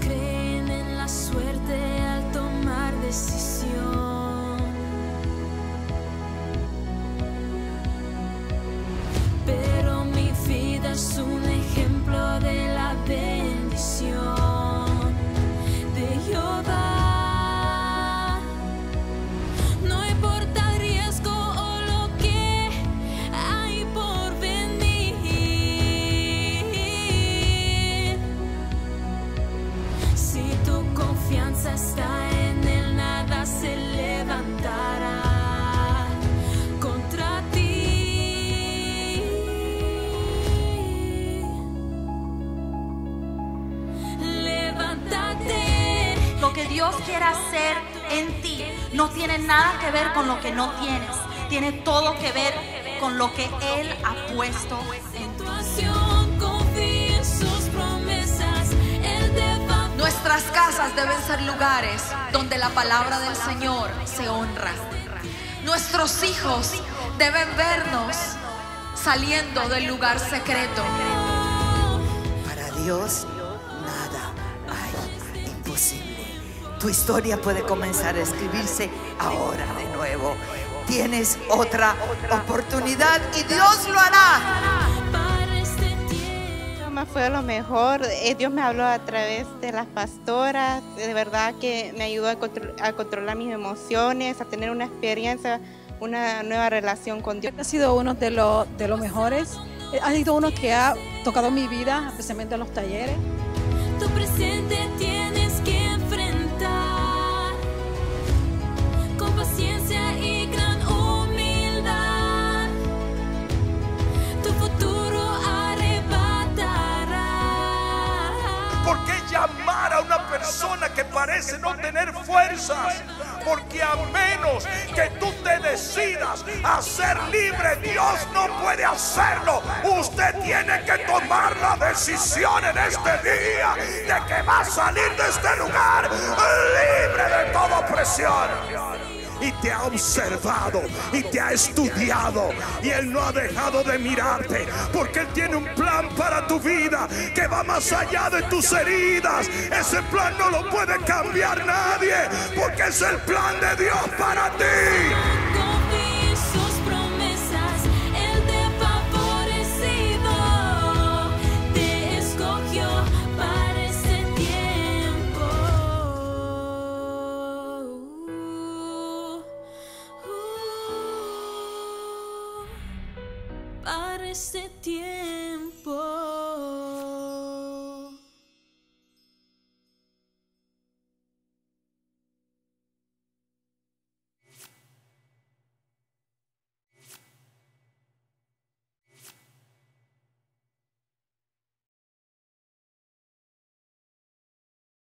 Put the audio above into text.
creen en la suerte al tomar decisiones. Dios quiere hacer en ti no tiene nada que ver con lo que no tienes. Tiene todo que ver con lo que Él ha puesto en ti. Nuestras casas deben ser lugares donde la palabra del Señor se honra. Nuestros hijos deben vernos saliendo del lugar secreto. Para Dios Tu historia puede comenzar a escribirse ahora de nuevo. Tienes otra oportunidad y Dios lo hará. fue lo mejor. Eh, Dios me habló a través de las pastoras. De verdad que me ayudó a, contro- a controlar mis emociones, a tener una experiencia, una nueva relación con Dios. Ha sido uno de los de los mejores. Ha sido uno que ha tocado mi vida, especialmente en los talleres. Tu presente tienes llamar a una persona que parece no tener fuerzas? Porque a menos que tú te decidas a ser libre, Dios no puede hacerlo. Usted tiene que tomar la decisión en este día de que va a salir de este lugar libre de toda opresión y te ha observado y te ha estudiado y Él no ha dejado de mirarte porque Él tiene un plan para tu vida que va más allá de tus heridas. Ese plan no lo puede cambiar nadie porque es el plan de Dios para ti. Este tiempo.